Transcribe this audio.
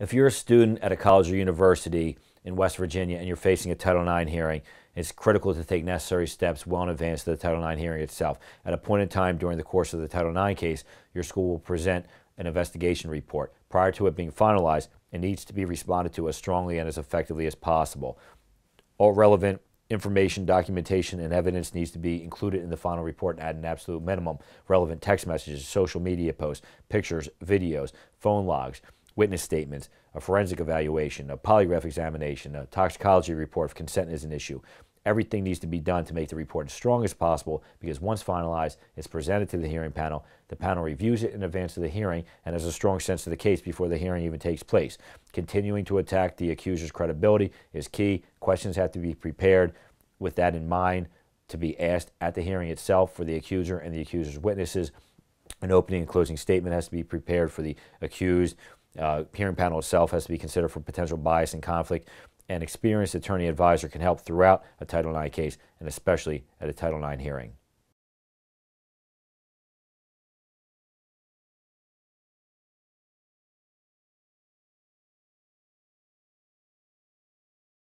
If you're a student at a college or university in West Virginia and you're facing a Title IX hearing, it's critical to take necessary steps well in advance of the Title IX hearing itself. At a point in time during the course of the Title IX case, your school will present an investigation report. Prior to it being finalized, it needs to be responded to as strongly and as effectively as possible. All relevant information, documentation, and evidence needs to be included in the final report at an absolute minimum. Relevant text messages, social media posts, pictures, videos, phone logs, witness statements, a forensic evaluation, a polygraph examination, a toxicology report if consent is an issue. Everything needs to be done to make the report as strong as possible because once finalized, it's presented to the hearing panel. The panel reviews it in advance of the hearing and has a strong sense of the case before the hearing even takes place. Continuing to attack the accuser's credibility is key. Questions have to be prepared with that in mind to be asked at the hearing itself for the accuser and the accuser's witnesses. An opening and closing statement has to be prepared for the accused. Uh, hearing panel itself has to be considered for potential bias and conflict. An experienced attorney advisor can help throughout a Title IX case and especially at a Title IX hearing.